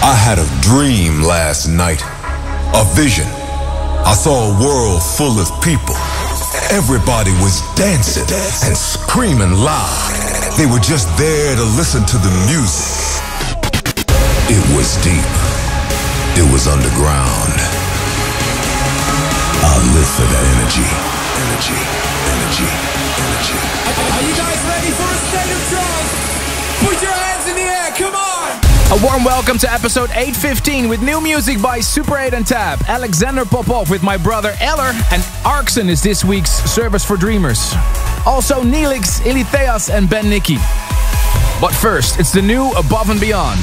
I had a dream last night, a vision. I saw a world full of people. Everybody was dancing and screaming loud. They were just there to listen to the music. It was deep. It was underground. I live for that energy. Energy. Energy. Energy. Are you guys ready for a state of trance? Put your hands in the air, come on! A warm welcome to episode 815 with new music by Super 8 and Tab. Alexander Popov with my brother Eller, and Arksun is this week's Service for Dreamers. Also Neelix, Illitheas, and Ben Nicky. But first, it's the new Above and Beyond.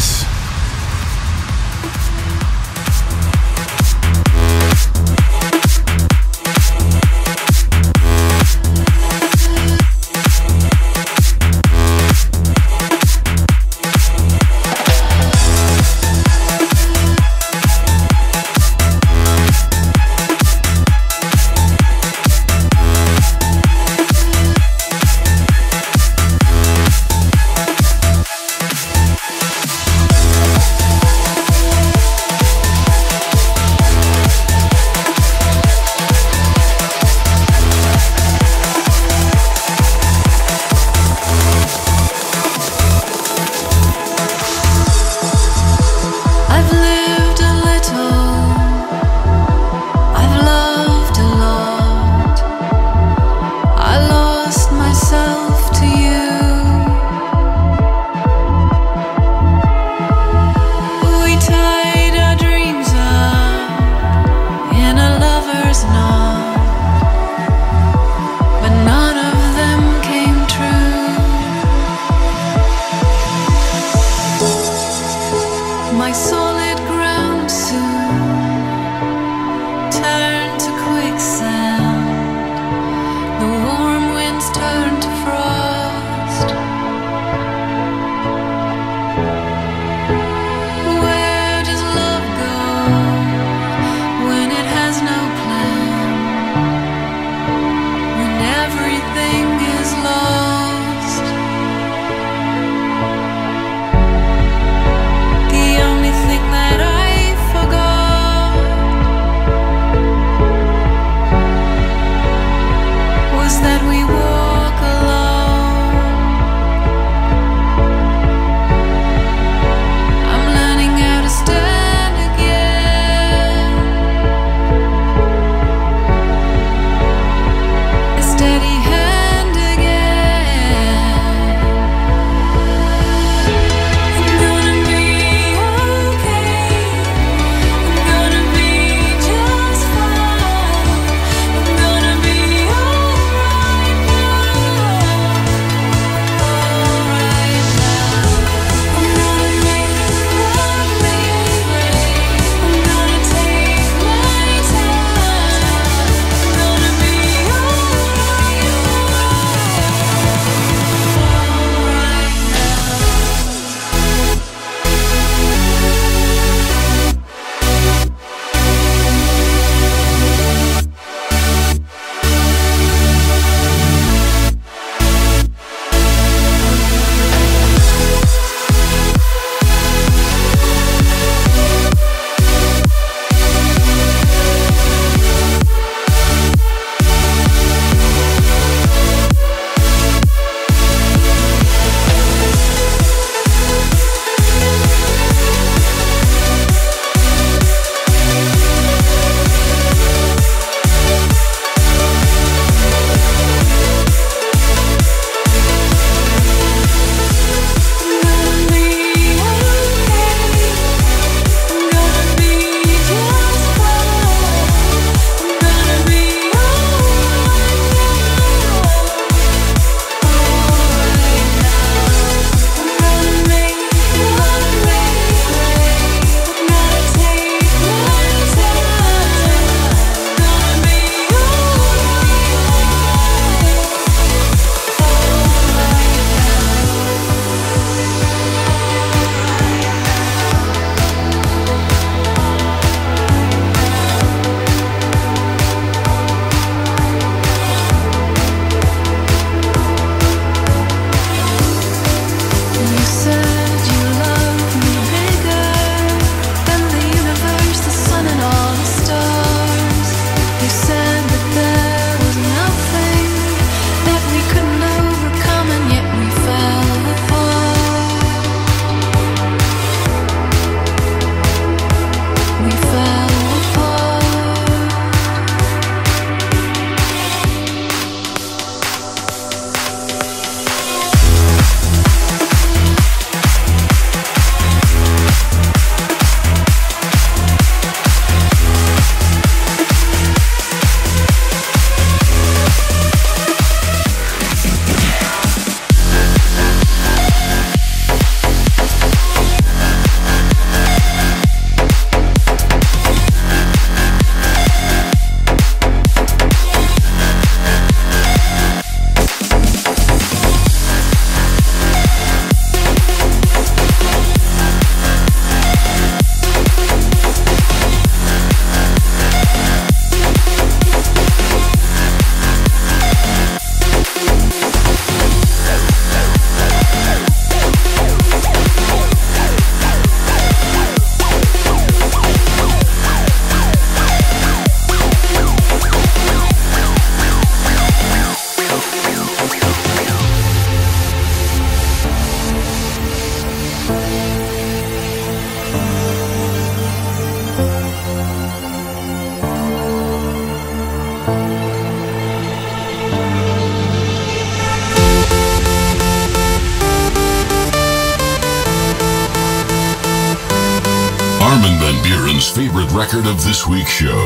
Week's show.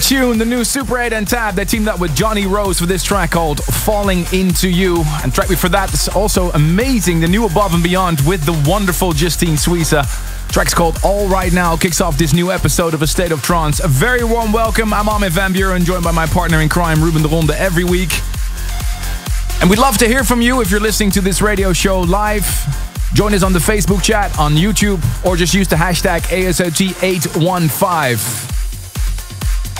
Tune! The new Super 8 and Tab that teamed up with Jonny Rose for this track called Falling Into You. And track before that is also amazing. The new Above and Beyond with the wonderful Justine Suissa. Track's called All Right Now kicks off this new episode of A State of Trance. A very warm welcome. I'm Armin van Buuren, joined by my partner in crime, Ruben de Ronde, every week. And we'd love to hear from you if you're listening to this radio show live. Join us on the Facebook chat, on YouTube, or just use the hashtag ASOT815.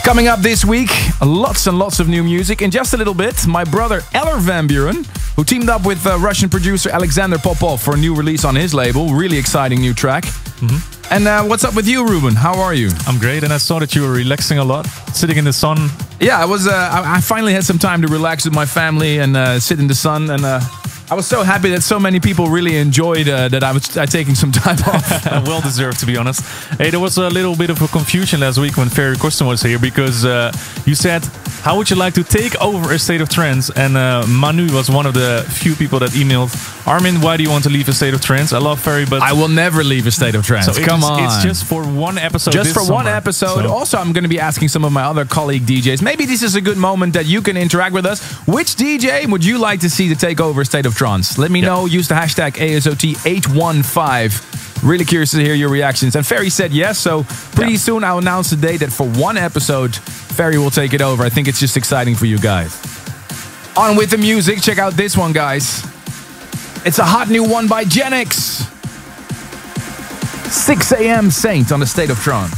Coming up this week, lots and lots of new music. In just a little bit, my brother Eller Van Buuren, who teamed up with uh, Russian producer Alexander Popov for a new release on his label. Really exciting new track. And uh, what's up with you, Ruben? How are you? I'm great, and I saw that you were relaxing a lot, sitting in the sun. Yeah, I was. Uh, I I finally had some time to relax with my family and uh, sit in the sun, and uh, I was so happy that so many people really enjoyed uh, that I was uh, taking some time off. well deserved, to be honest. Hey, there was a little bit of a confusion last week when Ferry Corsten was here because uh, you said, "How would you like to take over a state of trance?" And uh, Manu was one of the few people that emailed, "Armin, why do you want to leave a state of trance?" I love Ferry, but I will never leave a state of trance. so Come it's, on, it's just for one episode. just for one episode. So- Also, I'm going to be asking some of my other colleague DJs. Maybe this is a good moment that you can interact with us. Which DJ would you like to see to take over State of Trance? Let me know. Use the hashtag ASOT815. Really curious to hear your reactions. And Ferry said yes, so pretty Yeah. soon I'll announce the date that for one episode, Ferry will take it over. I think it's just exciting for you guys. On with the music. Check out this one, guys. It's a hot new one by Genix. 6 a.m. Saint on the State of Trance.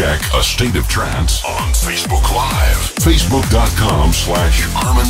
Check A State of Trance on Facebook Live. Facebook.com slash Armin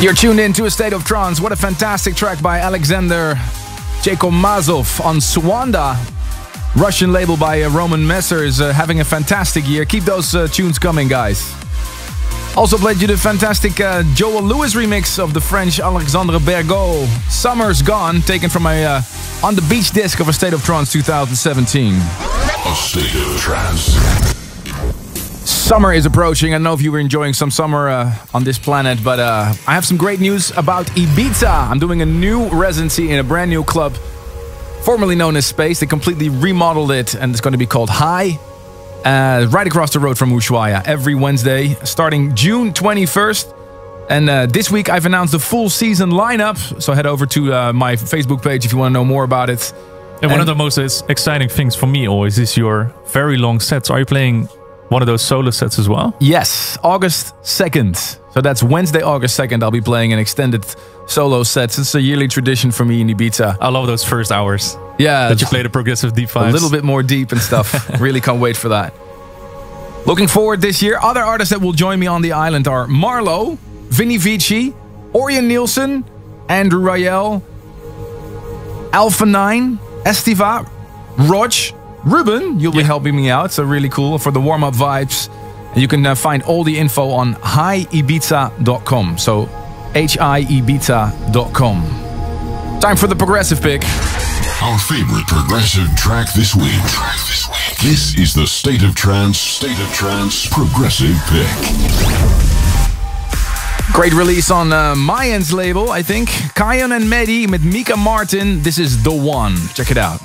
You're tuned in to a state of trance. What a fantastic track by Alexander Chekomasov on Suanda. Russian label by uh, Roman Messer is uh, having a fantastic year. Keep those uh, tunes coming, guys. Also played you the fantastic uh, Yoel Lewis remix of the French Alexandre Bergheau. Summer's Gone, taken from a uh, On the Beach disc of a State of Trance 2017. A state of trance. Summer is approaching. I don't know if you were enjoying some summer uh, on this planet, but uh, I have some great news about Ibiza. I'm doing a new residency in a brand new club, formerly known as Space. They completely remodeled it, and it's going to be called High, uh, right across the road from Ushuaia, every Wednesday, starting June 21st. And uh, this week I've announced the full season lineup, so head over to uh, my Facebook page if you want to know more about it. And, one of the most exciting things for me always is your very long sets. Are you playing one of those solo sets as well? Yes, August 2nd. So that's Wednesday, August 2nd. I'll be playing an extended solo set. It's a yearly tradition for me in Ibiza. I love those first hours Yeah, that you play the progressive deep a little bit more deep and stuff. really can't wait for that. Looking forward this year. Other artists that will join me on the island are Marlo, Vinny Vici, Orjan Nilsen, Andrew Rayel, Alpha 9, Estiva, Rog, Ruben. You'll be helping me out, so really cool for the warm up vibes. You can uh, find all the info on hiibiza.com. So H I Ibiza.com. Time for the progressive pick. Our favorite progressive track this week. This is the State of Trance, State of Trance Progressive Pick. Great release on uh, Mayans label, I think. Kaion and Medii with Micah Martin. This is The One. Check it out.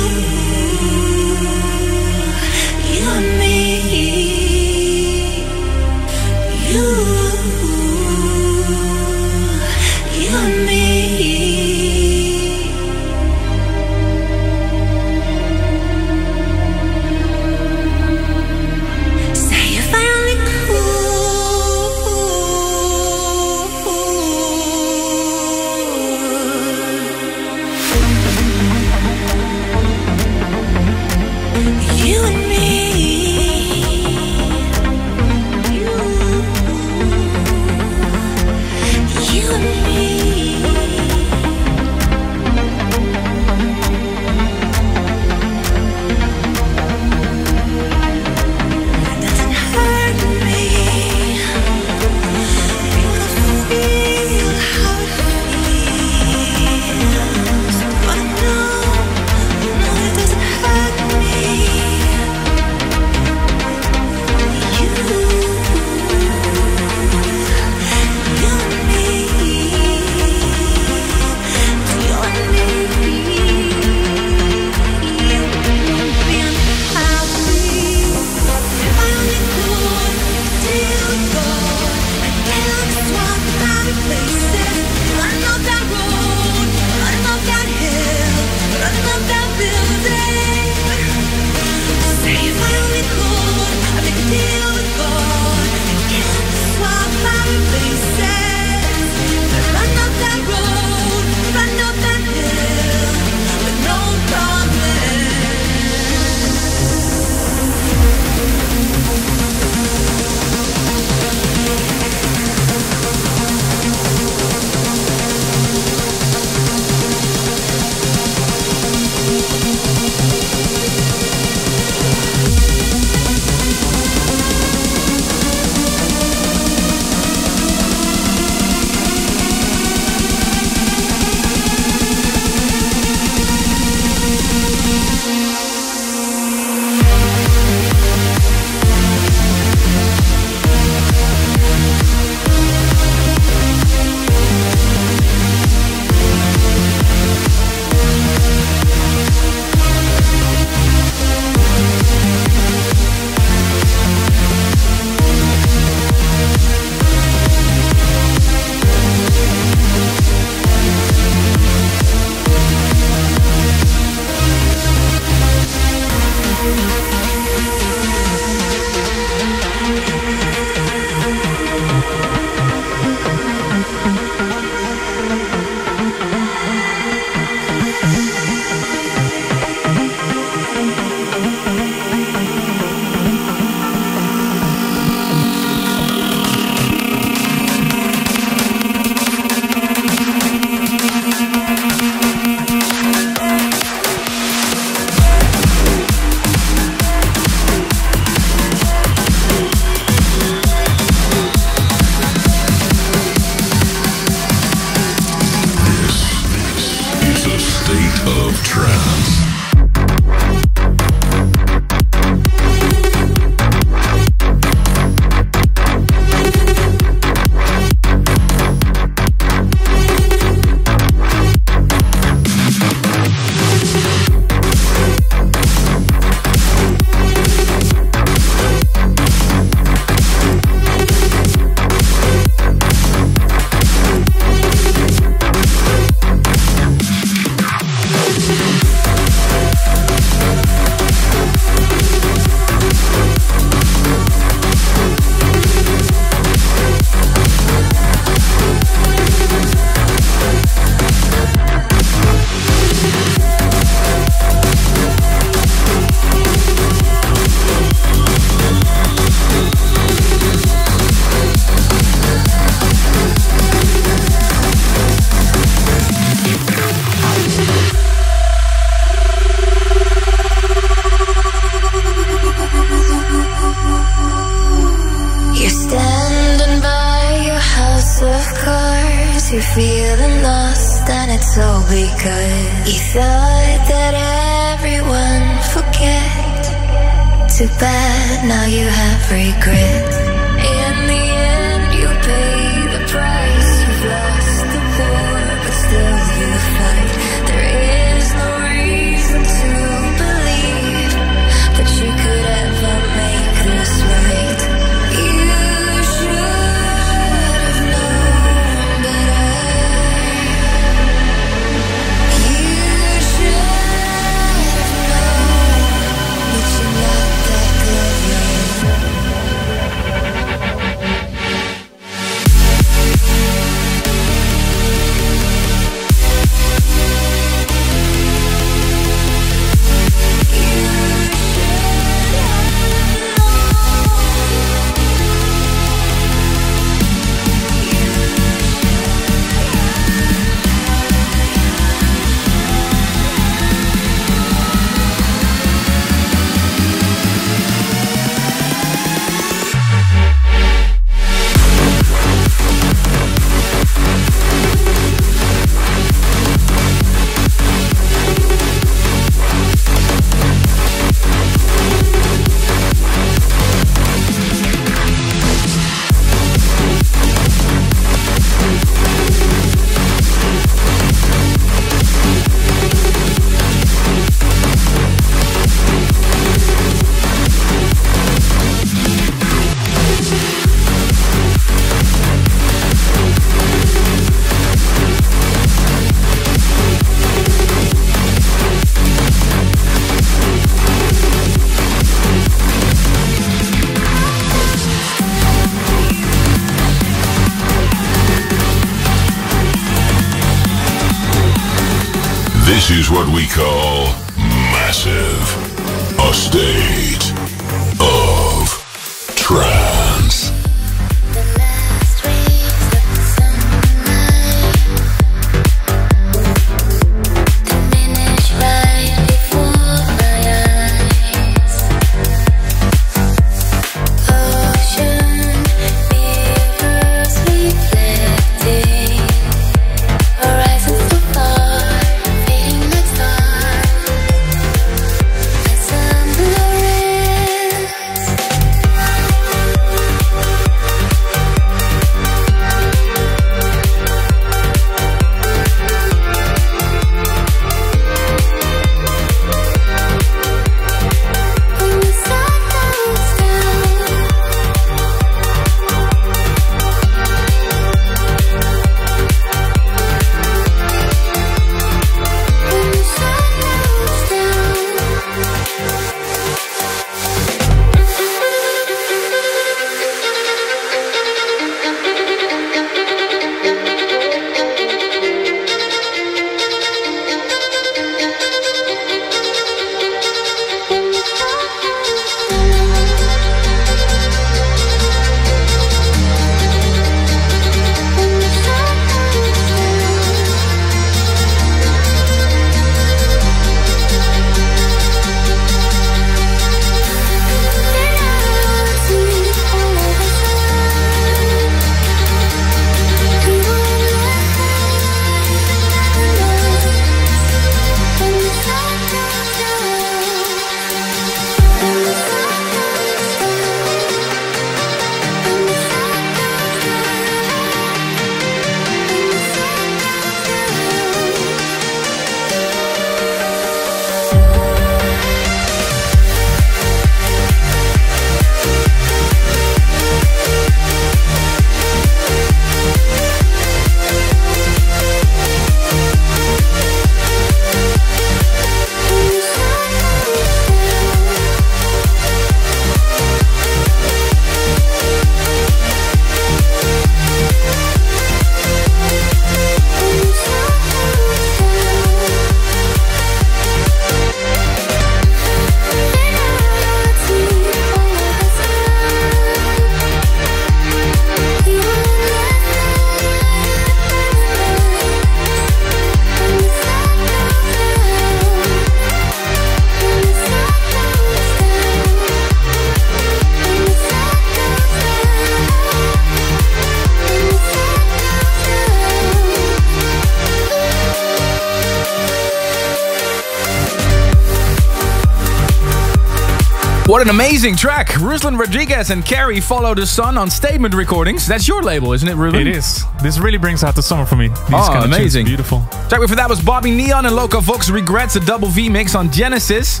What an amazing track! Ruslan Radriges and Cari follow the sun on Statement Recordings. That's your label, isn't it, Ruben? It is. This really brings out the summer for me. These Oh, kind of tunes. amazing. Beautiful. Track before that was Bobby Neon and Lokka Vox Regrets, a double V mix on Genesis.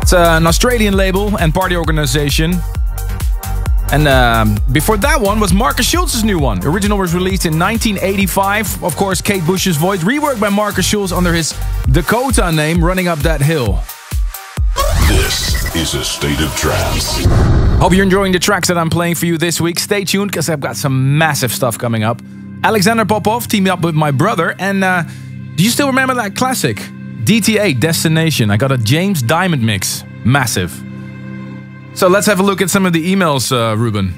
It's an Australian label and party organization. And um, before that one was Markus Schulz's new one. Original was released in 1985. Of course, Kate Bush's voice, reworked by Markus Schulz under his Dakota name, Running Up That Hill. This is a state of trance. Hope you're enjoying the tracks that I'm playing for you this week. Stay tuned because I've got some massive stuff coming up. Alexander Popov teamed up with my brother. And uh, do you still remember that classic? DT8 Destination. I got a James Diamond mix. Massive. So let's have a look at some of the emails, uh, Ruben.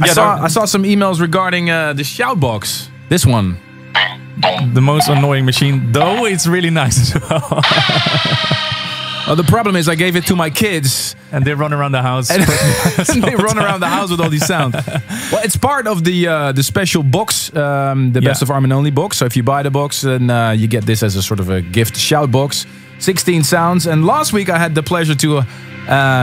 I, saw, I saw some emails regarding uh, the shoutbox. This one. The most annoying machine, though it's really nice as well. Uh, the problem is I gave it to my kids. and they run around the house. and they run around the house with all these sounds. Well, it's part of the uh, the special box, um, the Best Yeah. of Armin Only box. So if you buy the box, then uh, you get this as a sort of a gift shout box. 16 sounds. And last week I had the pleasure to uh,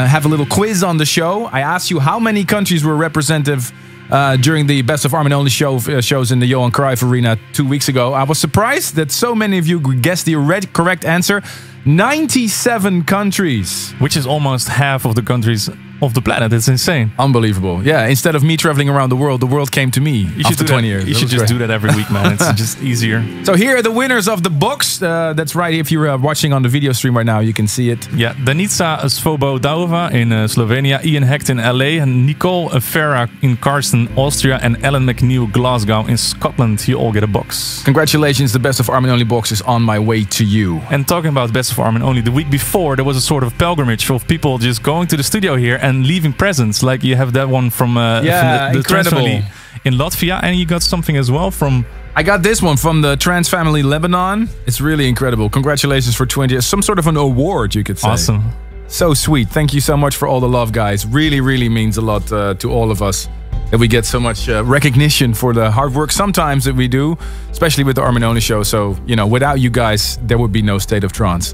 have a little quiz on the show. I asked you how many countries were representative uh, during the Best of Armin Only show uh, shows in the Johan Cruyff Arena two weeks ago. I was surprised that so many of you guessed the red- correct answer. 97 countries. which is almost half of the countries of the planet. It's insane. Unbelievable. Yeah, instead of me traveling around the world, the world came to me You should after 20 that. years. You That should just great. do that every week, man. It's just easier. So here are the winners of the box. Uh, that's right. If you're uh, watching on the video stream right now, you can see it. Yeah, Danica Svobodaova in uh, Slovenia, Ian Hecht in LA, and Nicole Ferra in Karsten, Austria, and Ellen McNeil Glasgow in Scotland. You all get a box. Congratulations, the best of Armin Only box is on my way to you. And talking about Best of Armin only, the week before there was a sort of pilgrimage of people just going to the studio here and leaving presents. Like you have that one from, uh, Yeah, from the, the Trance family in Latvia, and you got something as well from. I got this one from the Trance Family Lebanon. It's really incredible. Congratulations for 20 years. Some sort of an award, you could say. Awesome. So sweet. Thank you so much for all the love, guys. Really, really means a lot uh, to all of us that we get so much uh, recognition for the hard work sometimes that we do, especially with the Armin show. So, you know, without you guys, there would be no State of Trance.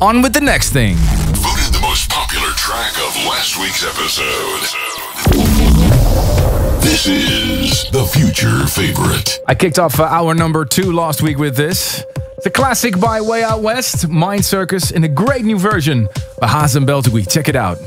On with the next thing. Track of last week's episode. This is the future favorite. I kicked off uh, hour number two last week with this. A classic by Way Out West, Mindcircus, in a great new version by Hazem Beltagui. Check it out.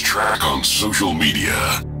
Track on social media.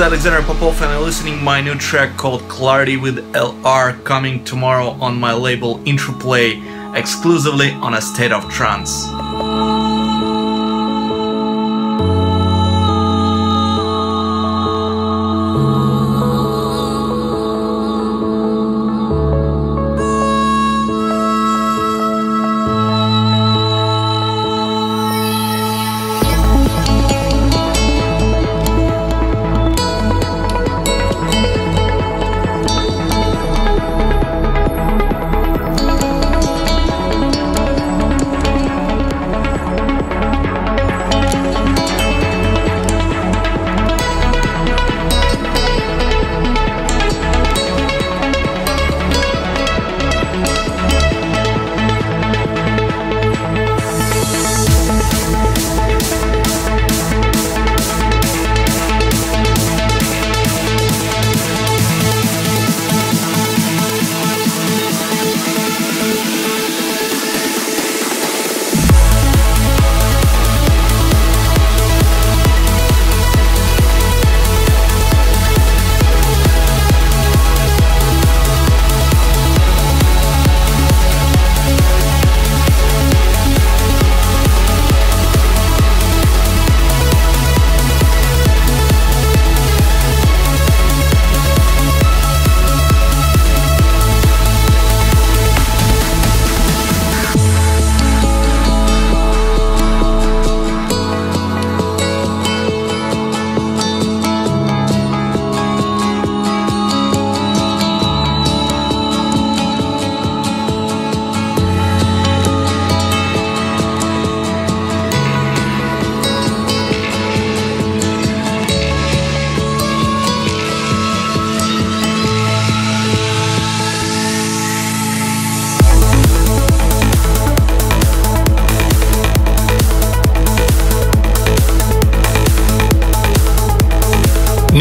Is Alexander Popov, and I'm listening my new track called Clarity with LR coming tomorrow on my label Interplay, exclusively on a state of trance.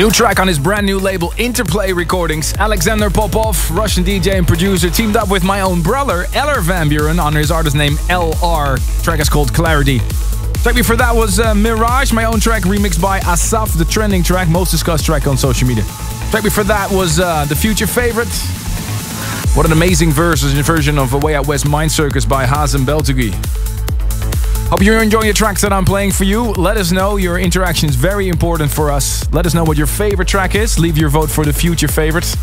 New track on his brand new label Interplay Recordings. Alexander Popov, Russian DJ and producer, teamed up with my own brother Eller Van Buuren on his artist name LR. Track is called Clarity. Track before that was uh, Mirage, my own track remixed by Assaf, the trending track, most discussed track on social media. Track before that was uh, the future favorite. What an amazing version of A Way Out West Mindcircus by Hazem Beltagui. Hope you're enjoying the tracks that I'm playing for you. Let us know. Your interaction is very important for us. Let us know what your favorite track is. Leave your vote for the future favorite.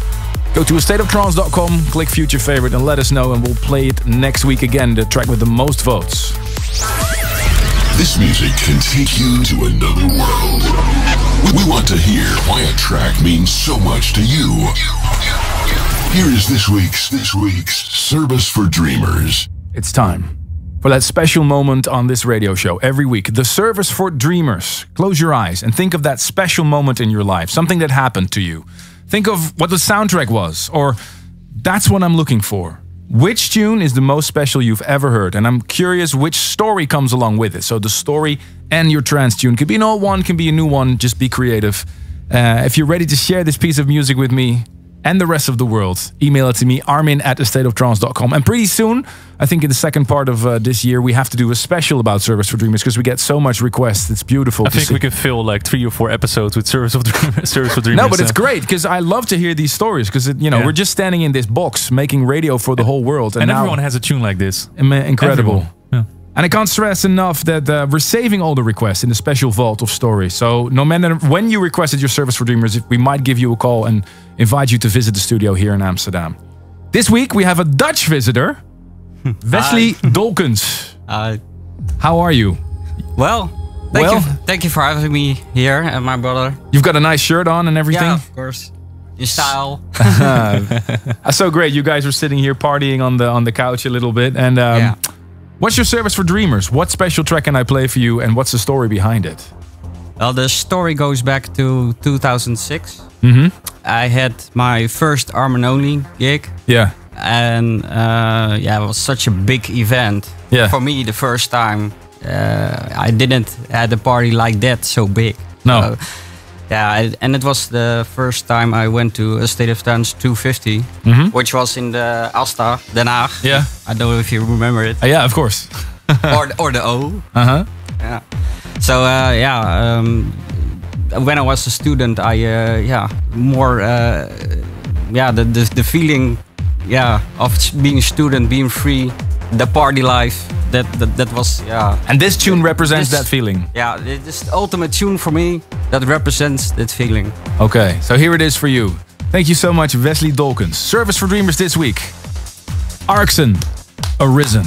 Go to astateoftrance.com, click future favorite, and let us know, and we'll play it next week again. The track with the most votes. This music can take you to another world. We want to hear why a track means so much to you. Here is this week's this week's service for dreamers. It's time for that special moment on this radio show every week. The service for dreamers. Close your eyes and think of that special moment in your life, something that happened to you. Think of what the soundtrack was, or that's what I'm looking for. Which tune is the most special you've ever heard? And I'm curious which story comes along with it. So the story and your trance tune could be an old one, can be a new one. Just be creative. Uh, if you're ready to share this piece of music with me and the rest of the world, email it to me, armin at astateoftrance.com. And pretty soon, I think in the second part of uh, this year, we have to do a special about Service for Dreamers because we get so much requests. It's beautiful I think see. we could fill like three or four episodes with Service of Dream- Service for Dreamers. No, but it's great because I love to hear these stories because you know Yeah. we're just standing in this box making radio for the whole world, and, And everyone has a tune like this. Incredible. Everyone. And I can't stress enough that uh, we're saving all the requests in the special vault of stories. So no matter when you requested your service for dreamers, we might give you a call and invite you to visit the studio here in Amsterdam. This week we have a Dutch visitor, Wesley Dolkens. Uh, How are you? well, thank Well? you, thank you for having me here and my brother. You've got a nice shirt on and everything. Yeah, of course. In style. Uh, so great. You guys were sitting here partying on the on the couch a little bit. And um, Yeah. What's your service for dreamers? What special track can I play for you, and what's the story behind it? Well, the story goes back to 2006. Mm-hmm. I had my first Armin Only gig, Yeah. and uh, yeah, it was such a big event Yeah. for me. The first time uh, I didn't had a party like that so big. No. So, yeah, and it was the first time I went to a State of Trance 250, Mhm. which was in the Alsta, Den Haag. Yeah. I don't know if you remember it. Uh, yeah, of course. or, or the O. Uh huh. Yeah. So uh, yeah, um, when I was a student, I uh, yeah more uh, yeah the, the the feeling yeah of being a student, being free, the party life. That that, that was yeah And this tune represents This- that feeling. yeah it is the ultimate tune for me that represents that feeling. Okay, so here it is for you. Thank you so much, Wesley Dolkens. Service for Dreamers this week. Arksun, Arisen.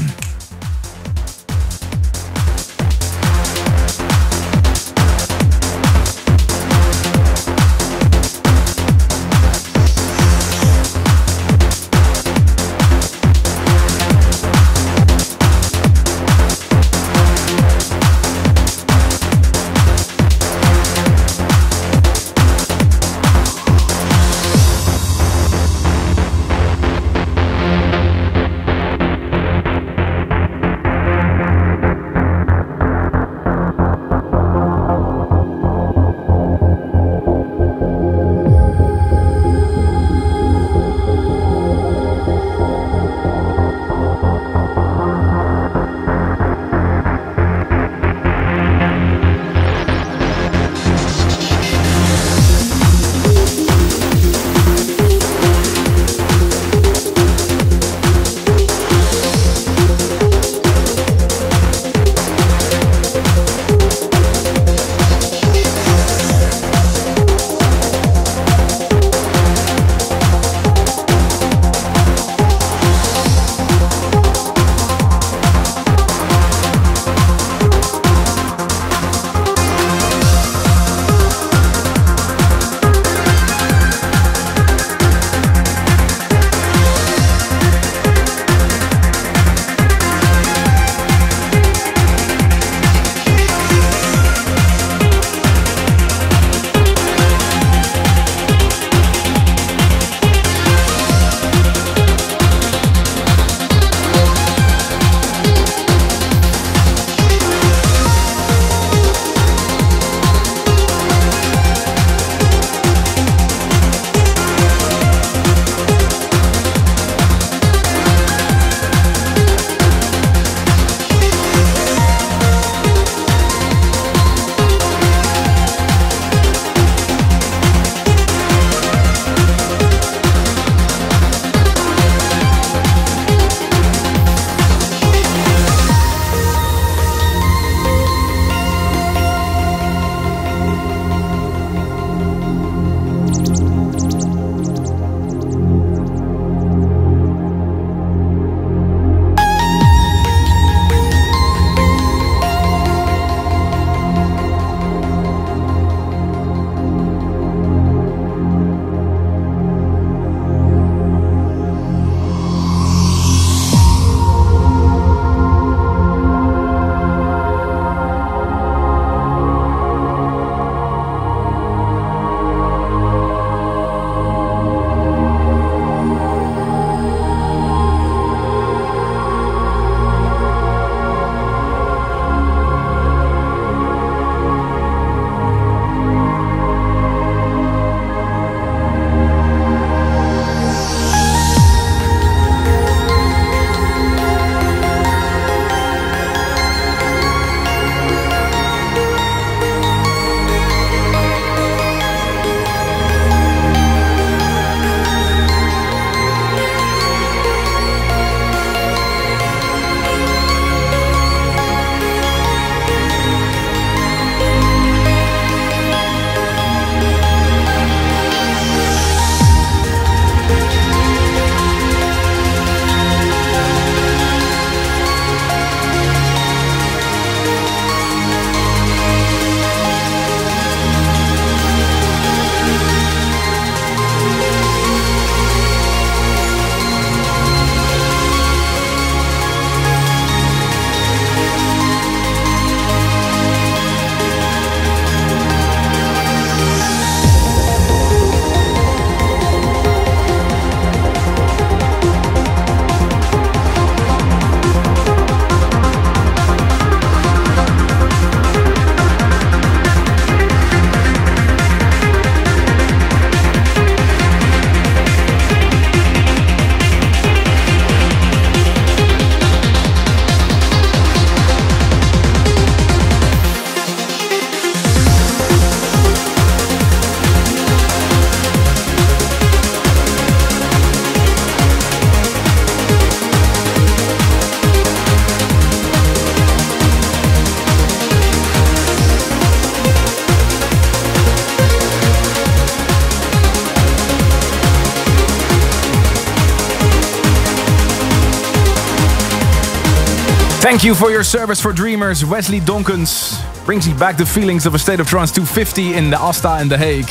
Thank you for your service for Dreamers. Wesley Donkens brings you back the feelings of a State of Trance 250 in the Asta and The Hague.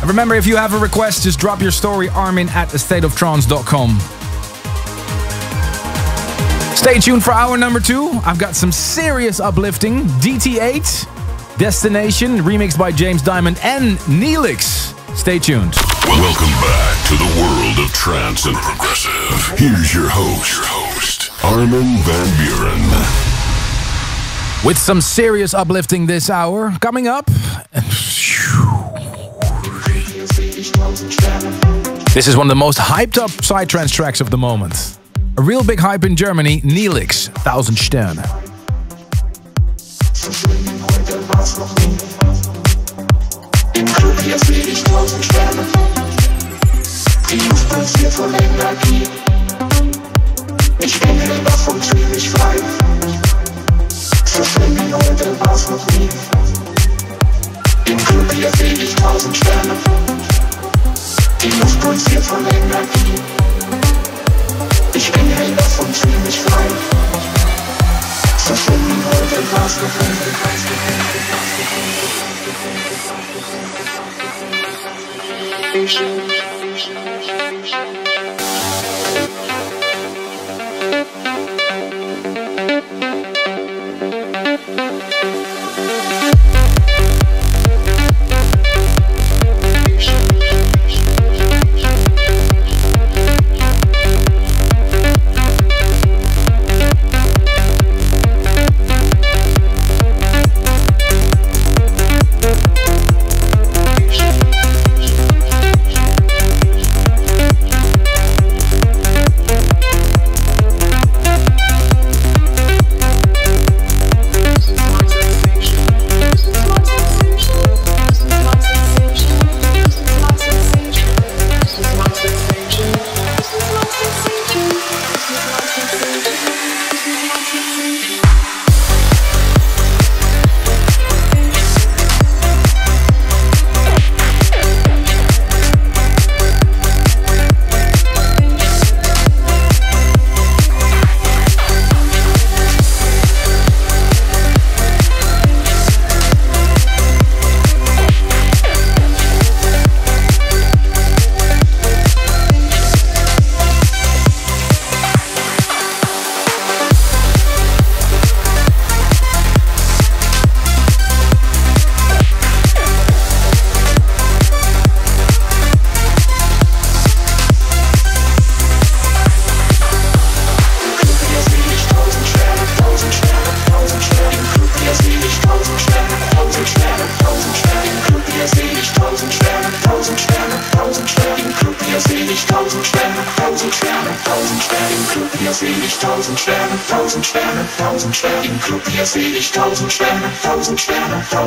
And remember, if you have a request, just drop your story armin at thestateoftrance.com. Stay tuned for hour number two. I've got some serious uplifting. DT8, Destination, remixed by James Diamond and Neelix. Stay tuned. Welcome back to the world of trance and progressive. Here's your host, Armin van Buuren. With some serious uplifting this hour. Coming up. This is one of the most hyped up psytrance tracks of the moment. A real big hype in Germany, Neelix, 1000 Sterne. von Energie. Ich bin helllos und fühle mich frei. So schön heute war's gefunden. Ich, ich.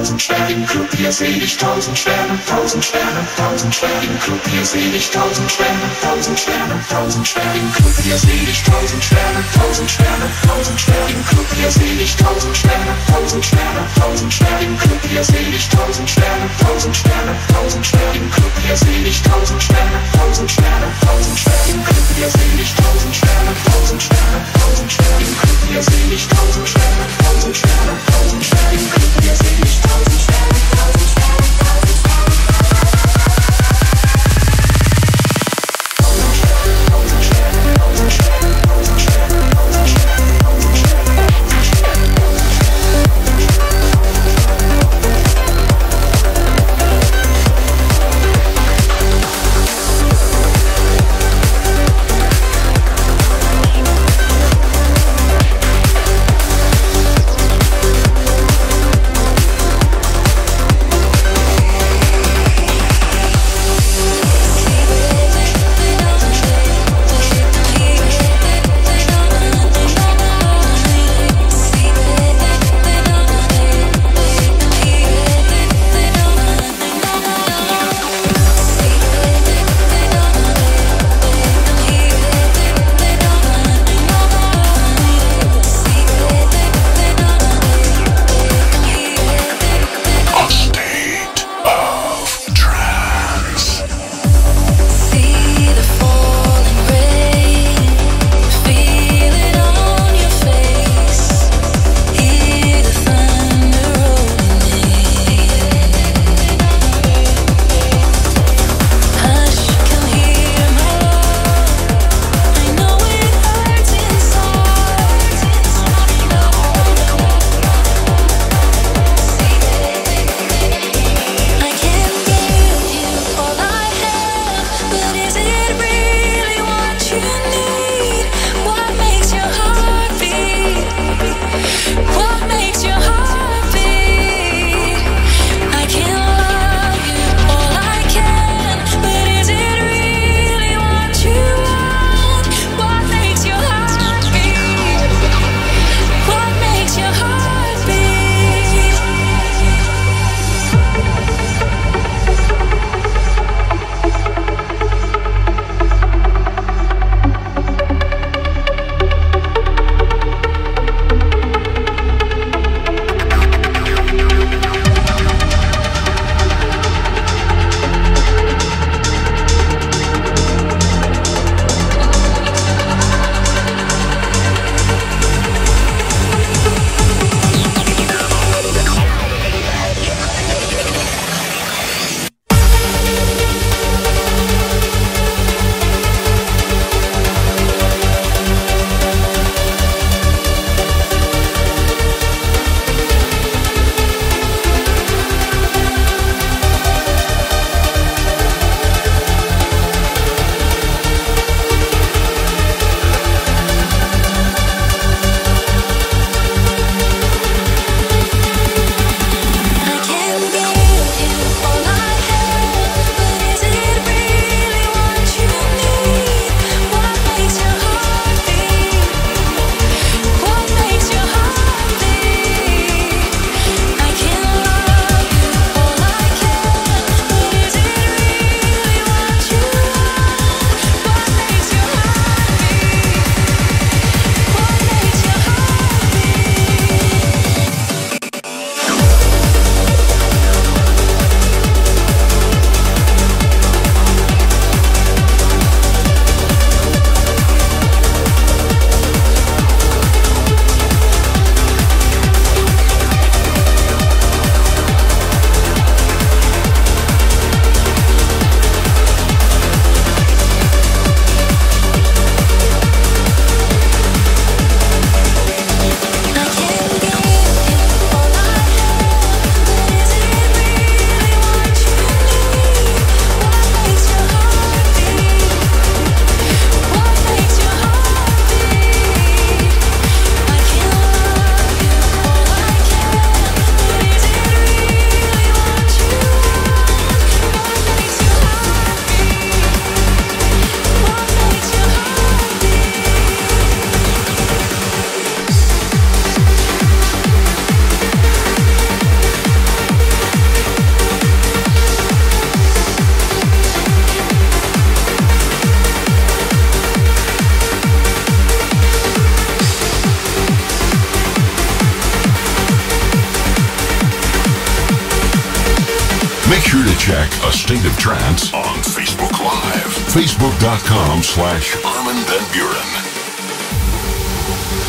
tausend Sterne im Club, hier seh ich tausend Sterne, tausend Sterne, tausend Sterne im Club, hier seh ich tausend Sterne, tausend Sterne, tausend Sterne im Club, hier seh ich tausend Sterne, tausend Sterne, tausend Sterne im Club, hier seh ich tausend Sterne, tausend Sterne, tausend Sterne im Club, hier seh ich tausend Sterne, tausend Sterne, tausend Sterne im Club, hier seh ich tausend Sterne, tausend Sterne, tausend Sterne im Club, hier seh ich tausend Sterne, tausend Sterne, tausend Sterne, wir sehen dich tausend Sterne, tausend Sterne, tausend Sterne, wir sehen dich tausend Sterne.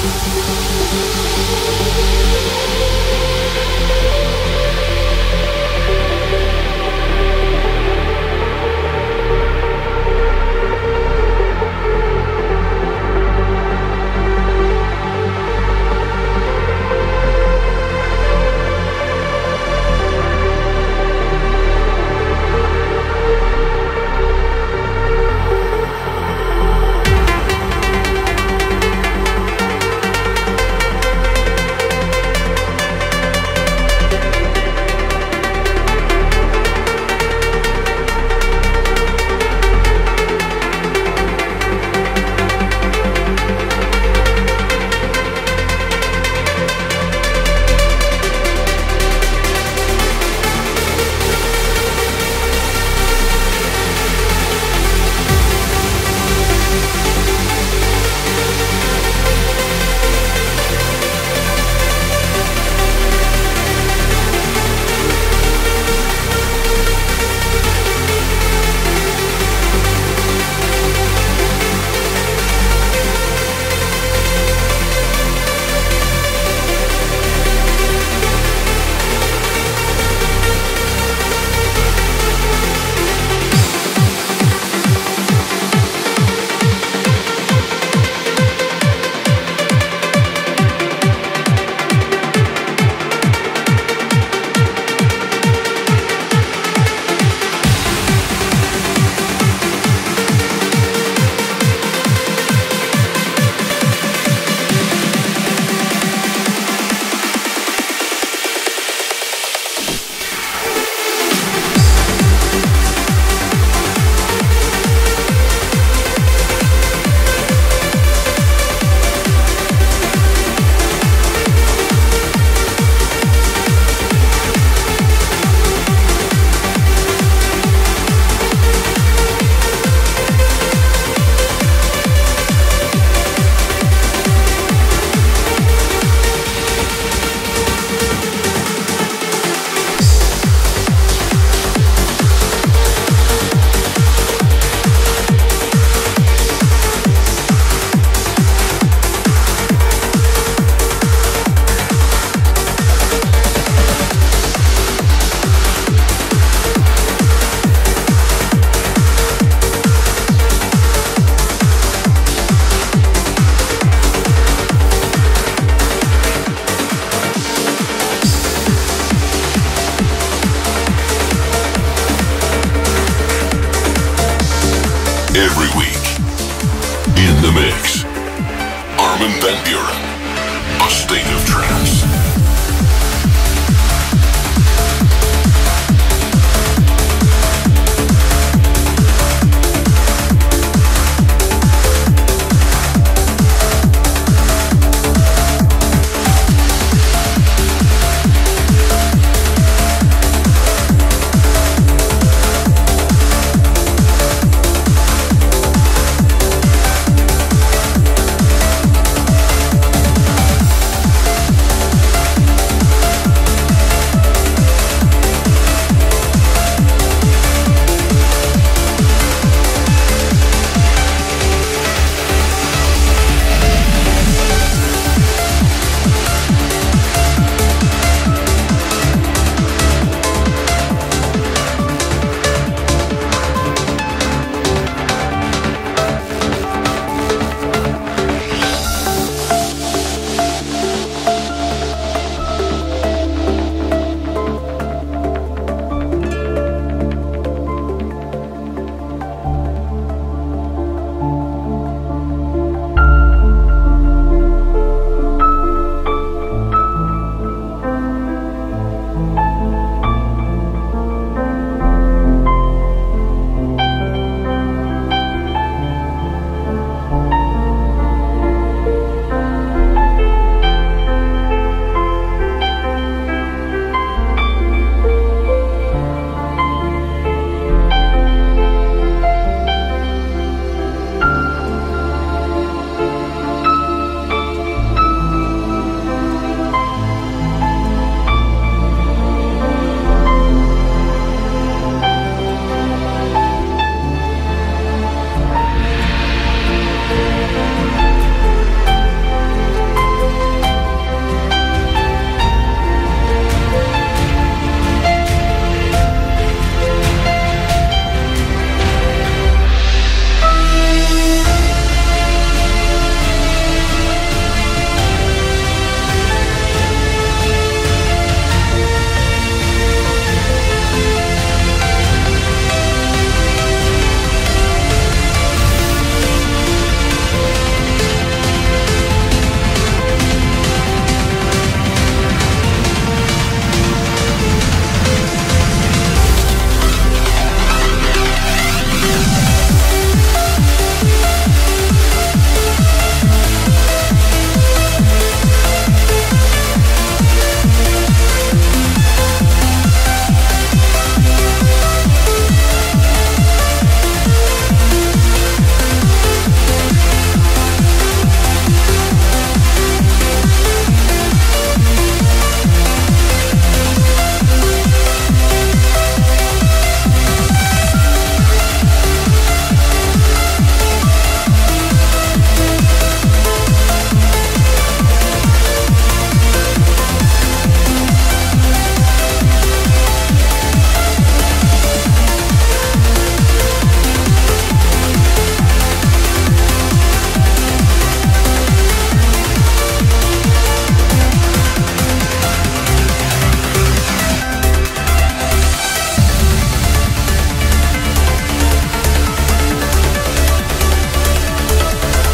ハハハハ!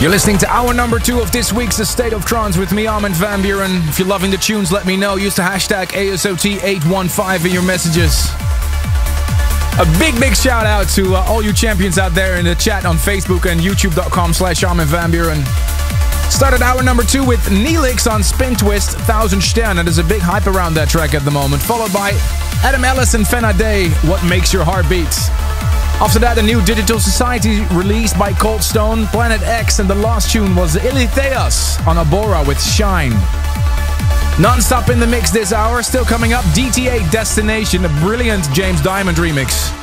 You're listening to hour number two of this week's The State of Trance with me, Armin Van Buuren. If you're loving the tunes, let me know. Use the hashtag ASOT815 in your messages. A big, big shout out to uh, all you champions out there in the chat on Facebook and youtube.com slash Armin Van Buuren. Started hour number two with Neelix on Spin Twist, Thousand Stern. and There's a big hype around that track at the moment. Followed by Adam Ellis and Fenna Day, What Makes Your Heart Beat. After that, a new Digital Society released by Cold Stone, Planet X, and the last tune was Illitheas on Abora with Shine. Non-stop in the mix this hour, still coming up, DT8 Destination, a brilliant James Dymond remix.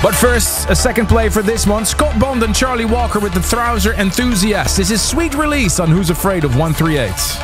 But first, a second play for this one, Scott Bond and Charlie Walker with the Trouser Enthusiast. This is Sweet Release on Who's Afraid of 138.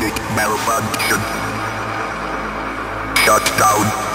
Atomic malfunction. Shut down.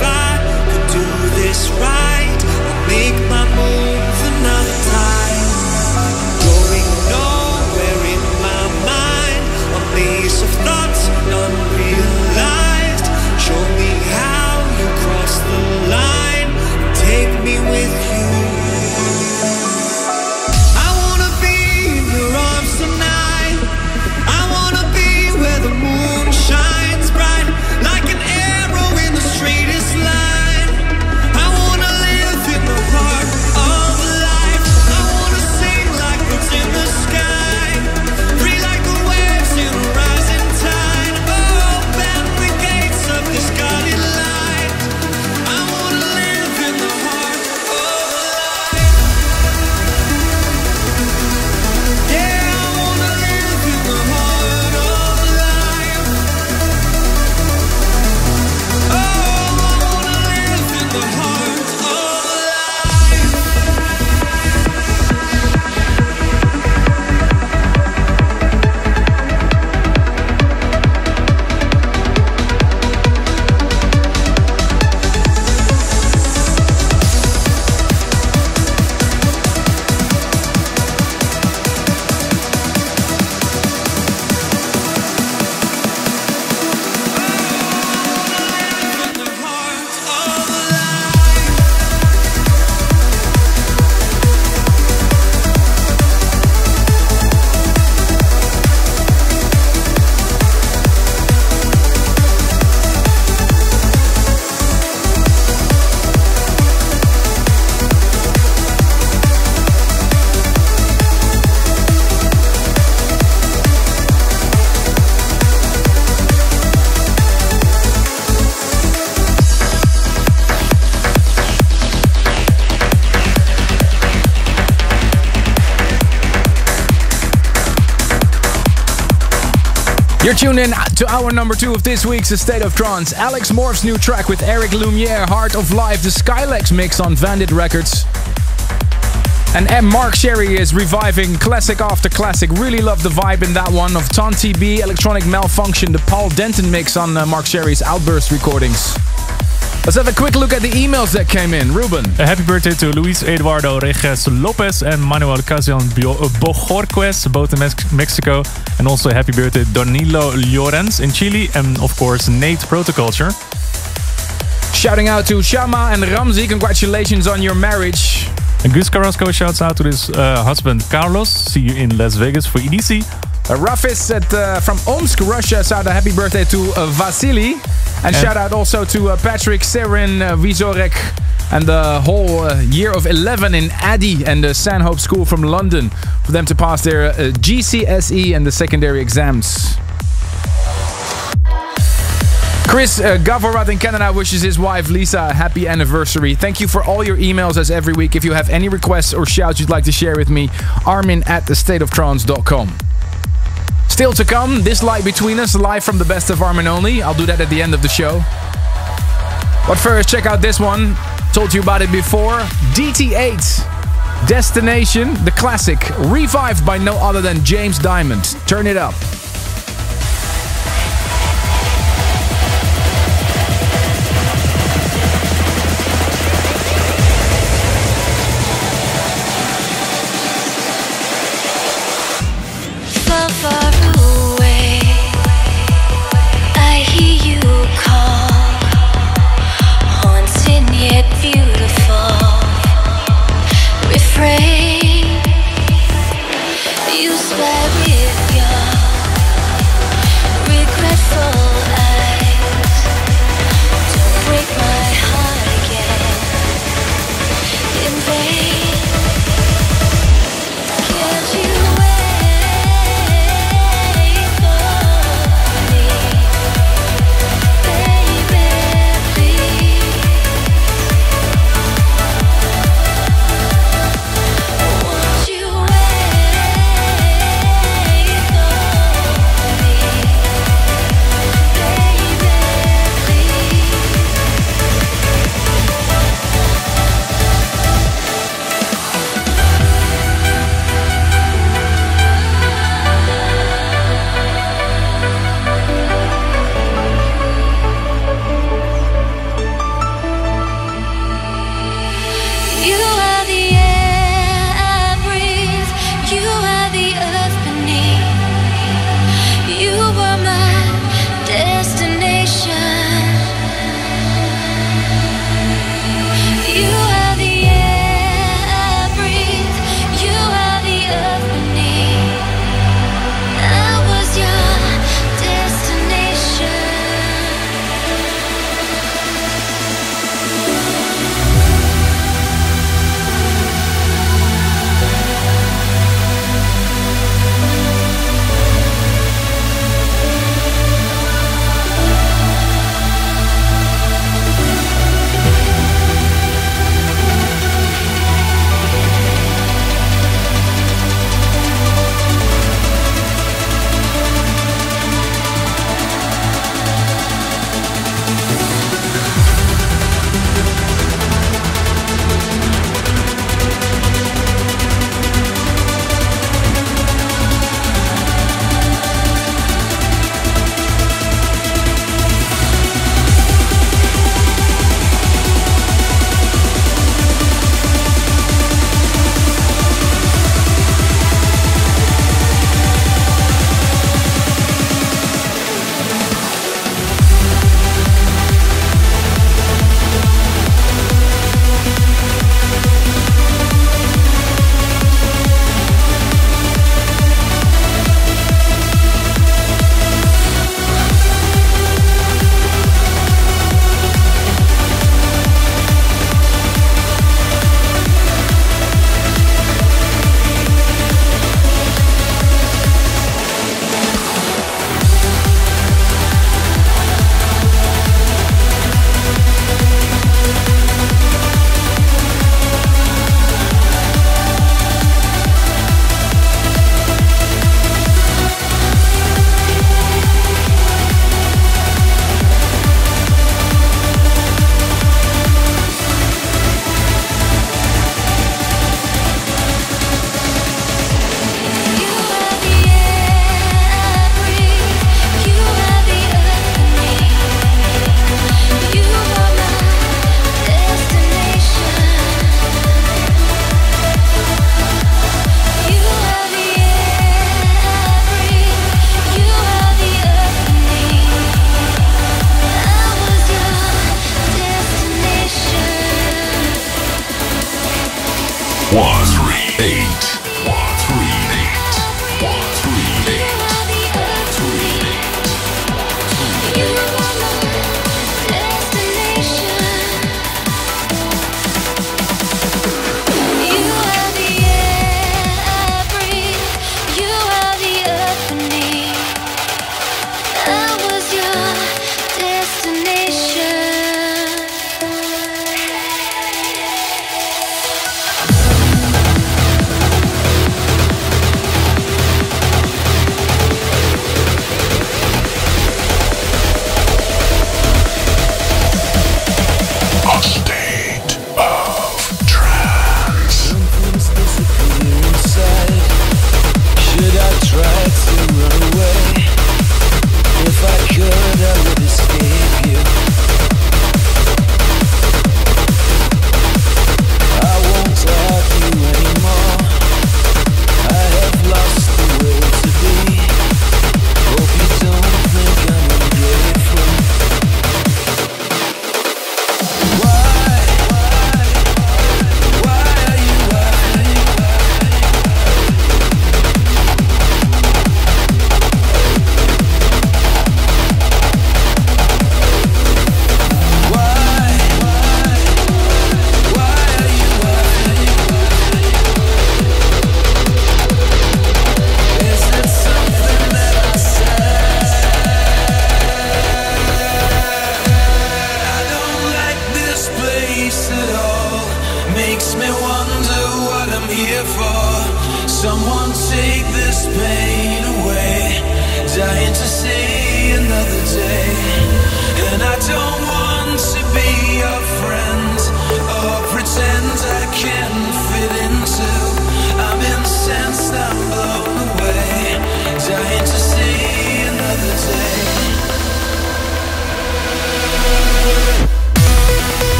fly Tuned in to hour number two of this week's State of Trance. Alex M.O.R.P.H.'s new track with Eric Lumiere, Heart of Life, the Skylex mix on Vandit Records. And M. Mark Sherry is reviving classic after classic. Really love the vibe in that one of Ton B, Electronic Malfunction, the Paul Denton mix on uh, Mark Sherry's Outburst recordings. Let's have a quick look at the emails that came in. Ruben. A happy birthday to Luis Eduardo Reges Lopez and Manuel Casion Bojorquez, both in Mex- Mexico. And also happy birthday Danilo Llorens in Chile. And of course, Nate Protoculture. Shouting out to Shama and Ramzi. Congratulations on your marriage. And Gus Carrasco shouts out to his uh, husband Carlos. See you in Las Vegas for EDC. Uh, Rafis at, uh, from Omsk, Russia, shout a happy birthday to uh, Vasily. And, And- shout out also to uh, Patrick, Serin, uh, Vizorek, and the whole uh, year of 11 in Addy and the Sanhope School from London for them to pass their uh, GCSE and the secondary exams. Chris uh, in Canada wishes his wife Lisa a happy anniversary. Thank you for all your emails as every week. If you have any requests or shouts you'd like to share with me, armin at thestateoftrance.com. Still to come, This Light Between Us, live from the Best of Armin Only. I'll do that at the end of the show. But first, check out this one. Told you about it before. DT8, Destination, the classic, revived by no other than James Dymond. Turn it up.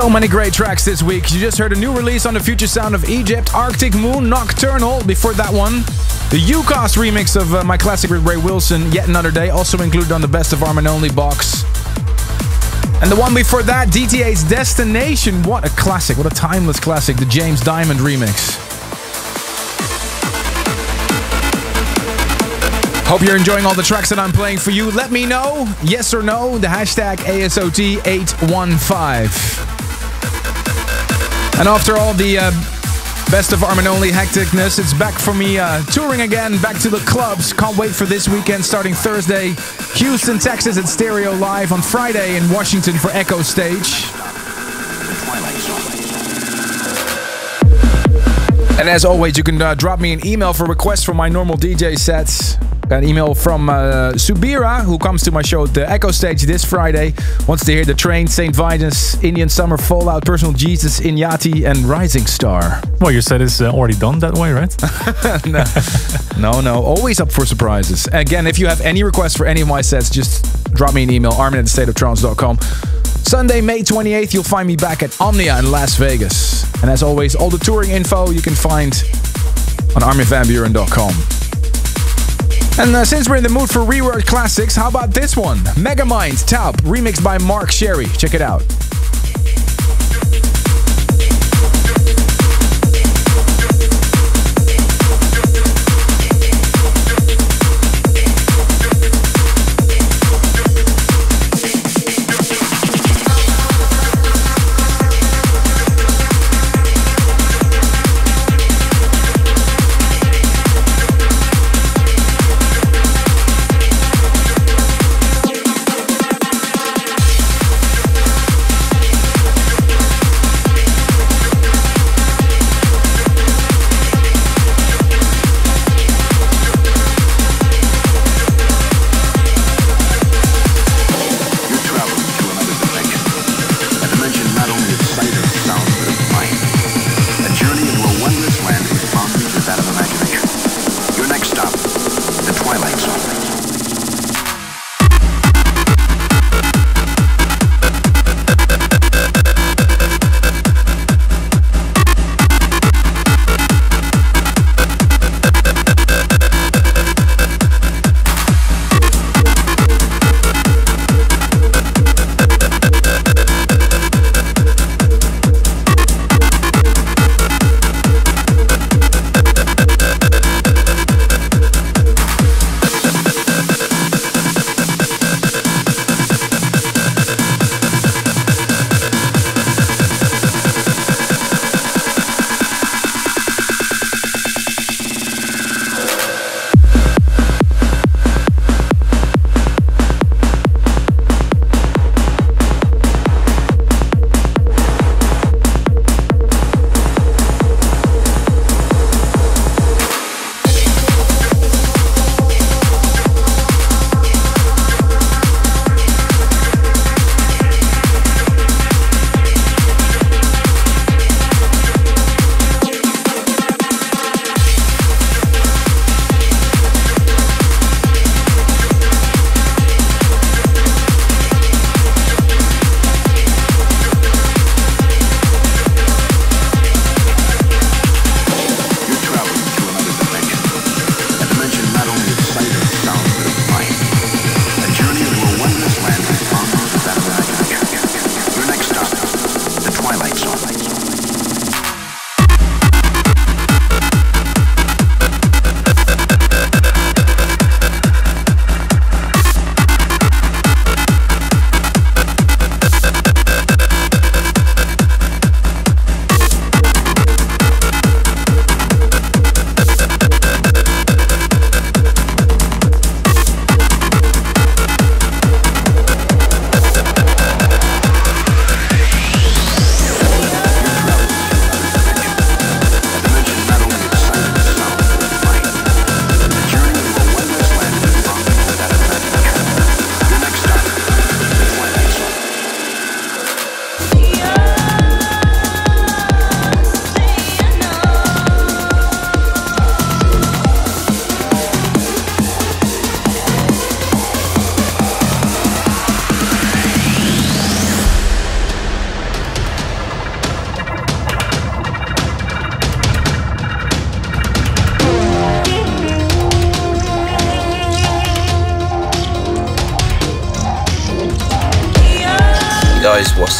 So many great tracks this week. You just heard a new release on the future sound of Egypt, Arctic Moon, Nocturnal. Before that one, the UCast remix of uh, my classic with Ray Wilson, Yet Another Day, also included on the Best of Armin Only box. And the one before that, DT8's Destination. What a classic, what a timeless classic, the James Dymond remix. Hope you're enjoying all the tracks that I'm playing for you. Let me know, yes or no, the hashtag ASOT815. And after all the uh, best of Armin Only hecticness, it's back for me uh, touring again, back to the clubs. Can't wait for this weekend starting Thursday. Houston, Texas at Stereo Live on Friday in Washington for Echostage. And as always, you can uh, drop me an email for requests for my normal DJ sets. An email from uh, Subira, who comes to my show at the Echostage this Friday. Wants to hear The Train, St. Vitus, Indian Summer, Fallout, Personal Jesus, Inyati, and Rising Star. Well, your set is uh, already done that way, right? no. no, no. Always up for surprises. Again, if you have any requests for any of my sets, just drop me an email, armin at thestateoftrance.com. Sunday, May 28th, you'll find me back at Omnia in Las Vegas. And as always, all the touring info you can find on arminvanbuuren.com. And uh, since we're in the mood for reworked classics, how about this one? Megamind Taup, remixed by Mark Sherry. Check it out.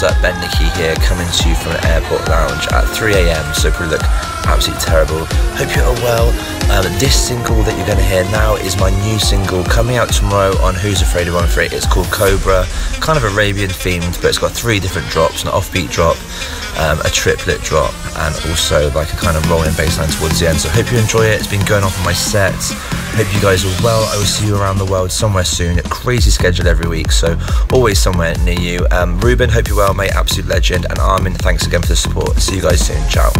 Up? Ben Nicky here, coming to you from an airport lounge at 3am, so probably look absolutely terrible. Hope you're well. Um, this single that you're going to hear now is my new single coming out tomorrow on Who's Afraid of One Free. It's called Cobra, kind of Arabian themed, but it's got three different drops an offbeat drop, um, a triplet drop, and also like a kind of rolling bass line towards the end. So hope you enjoy it. It's been going off on my sets. Hope you guys are well. I will see you around the world somewhere soon. Crazy schedule every week, so always somewhere near you. Um, Ruben, hope you're well, mate. Absolute legend. And Armin, thanks again for the support. See you guys soon. Ciao.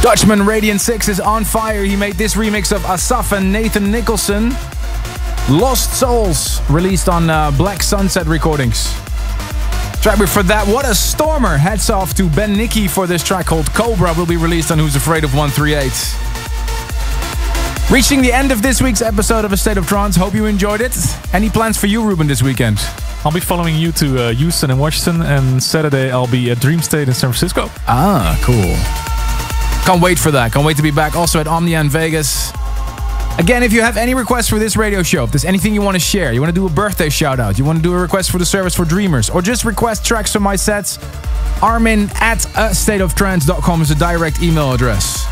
Frontman Radion6 is on fire. He made this remix of Assaf and Nathan Nicholson. Lost Souls, released on uh, Black Sunset Recordings. Track before that, What a Stormer. Hats off to Ben Nicky for this track called Cobra, will be released on Who's Afraid of 138. Reaching the end of this week's episode of A State of Trance. Hope you enjoyed it. Any plans for you, Ruben, this weekend? I'll be following you to uh, Houston and Washington, and Saturday I'll be at Dreamstate in San Francisco. Ah, cool. Can't wait for that. Can't wait to be back also at Omnia in Vegas. Again, if you have any requests for this radio show, if there's anything you want to share, you want to do a birthday shout out, you want to do a request for the service for dreamers, or just request tracks from my sets, Armin at stateoftrance.com is a direct email address.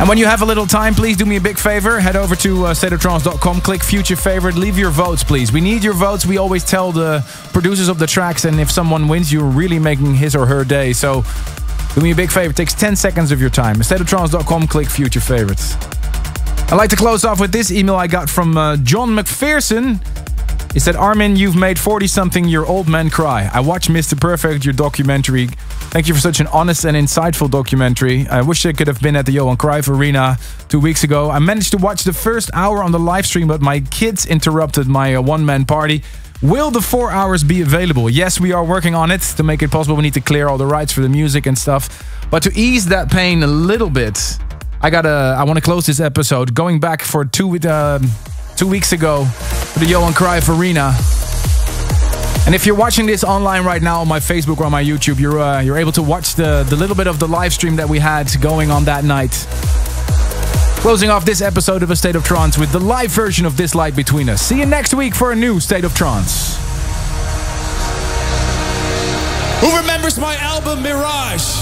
And when you have a little time, please do me a big favor. Head over to uh, click future favorite, leave your votes, please. We need your votes. We always tell the producers of the tracks, and if someone wins, you're really making his or her day. So do me a big favor. It takes 10 seconds of your time. Stateoftrance.com, click future favorites. I'd like to close off with this email I got from uh, John McPherson. He said, Armin, you've made 40 something year old men cry. I watched Mr. Perfect, your documentary. Thank you for such an honest and insightful documentary. I wish I could have been at the Johan Cruyff Arena two weeks ago. I managed to watch the first hour on the live stream, but my kids interrupted my uh, one man party. Will the four hours be available? Yes, we are working on it to make it possible. We need to clear all the rights for the music and stuff. But to ease that pain a little bit, I gotta. I want to close this episode going back for two uh, two weeks ago to the Johan Cruyff Arena. And if you're watching this online right now on my Facebook or on my YouTube, you're uh, you're able to watch the the little bit of the live stream that we had going on that night. Closing off this episode of A State of Trance with the live version of This Light Between Us. See you next week for a new State of Trance. Who remembers my album Mirage?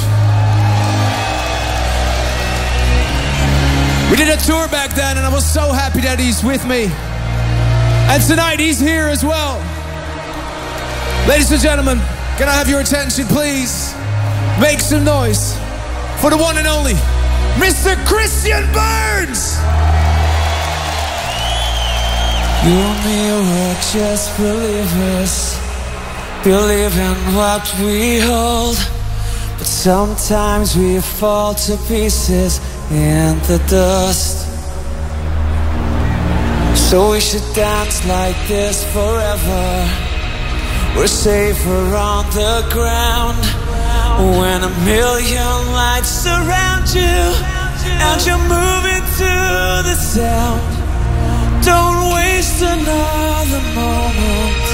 We did a tour back then, and I was so happy that he's with me. And tonight he's here as well. Ladies and gentlemen, can I have your attention, please? Make some noise for the one and only Mr. Christian Burns! You and me were just believers, believe in what we hold. But sometimes we fall to pieces in the dust. So we should dance like this forever. We're safer on the ground when a million lights surround you and you're moving to the sound. Don't waste another moment.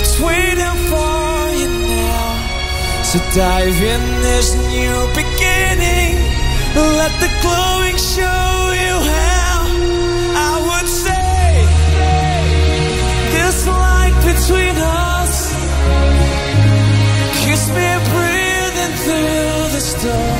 It's waiting for you now. So dive in this new beginning. Let the glowing show you how. I would say this light between us. Through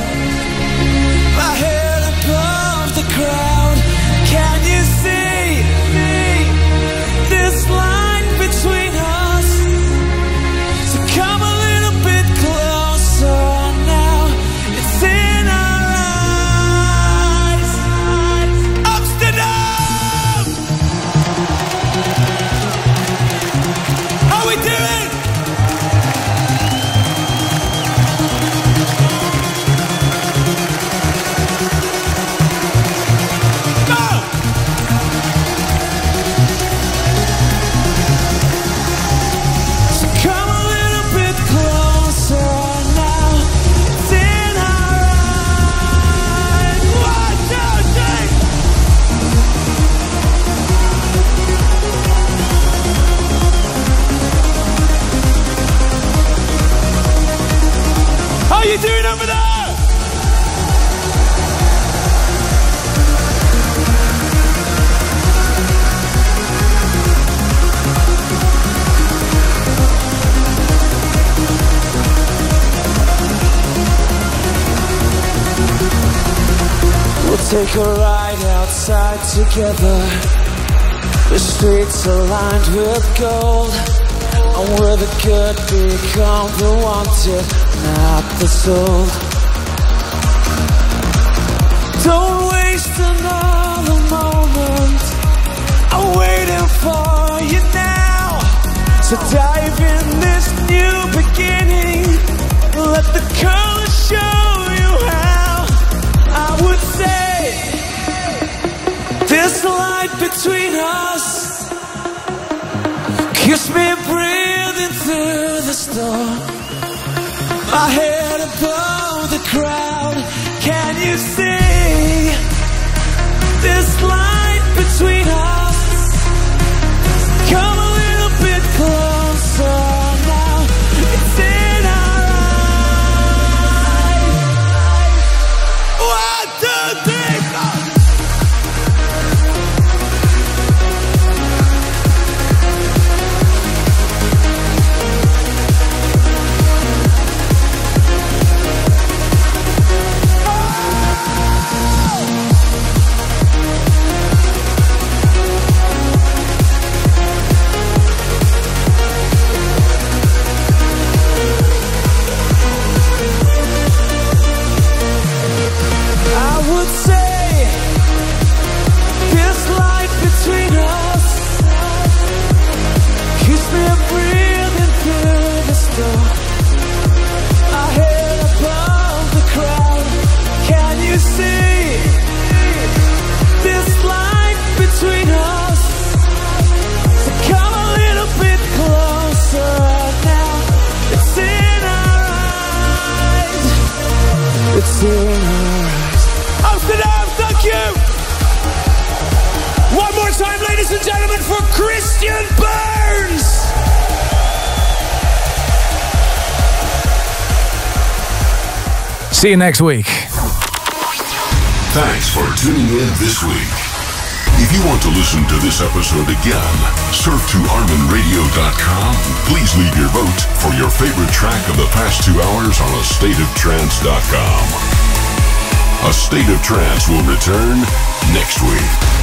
together. The streets are lined with gold. And where the good become the wanted, not the sold. Don't waste another moment. I'm waiting for you now. So dive in this new beginning. Let the colors show you how. This light between us Kiss me breathing through the storm. My head above the crowd. Can you see This light between us and gentlemen, for Christian Burns. See you next week. Thanks for tuning in this week. If you want to listen to this episode again, surf to ArminRadio.com. Please leave your vote for your favorite track of the past two hours on AstateOfTrance.com. A State of Trance will return next week.